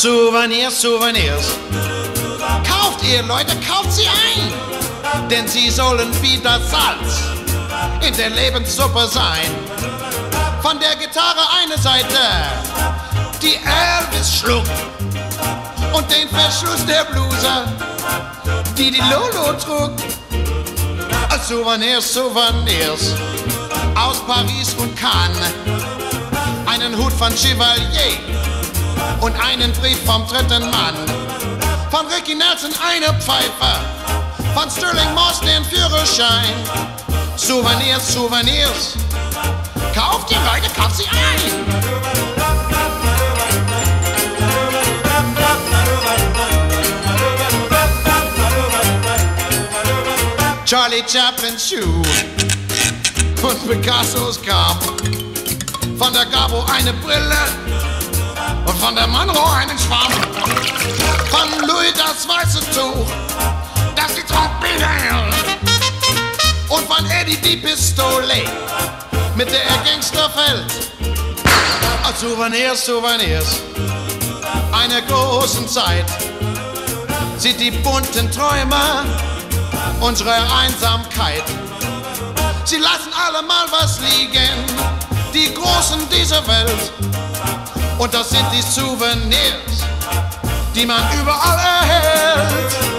Souvenirs, Souvenirs. Kauft ihr, Leute, kauft sie ein. Denn sie sollen wie das Salz in der Lebenssuppe sein. Von der Gitarre eine Seite, die Elvis schluckt. Und den Verschluss der Bluse, die die Lolo trug. Souvenirs, Souvenirs aus Paris und Cannes. Einen Hut von Chevalier und einen Brief vom dritten Mann. Von Ricky Nelson eine Pfeife, von Sterling Moss den Führerschein. Souvenirs, Souvenirs, kauft ihr Leute, kauft sie ein. Charlie Chaplin's Schuh und Picassos Grab. Von der Gabo eine Brille und von der Monroe einen Schwamm. Von Louis das weiße Tuch, das die Trompete. Und von Eddie die Pistole, mit der er Gangster fällt. Oh, Souvenirs, Souvenirs einer großen Zeit. Sieht die bunten Träume unsere Einsamkeit. Sie lassen alle mal was liegen, die Großen dieser Welt. Und das sind die Souvenirs, die man überall erhält.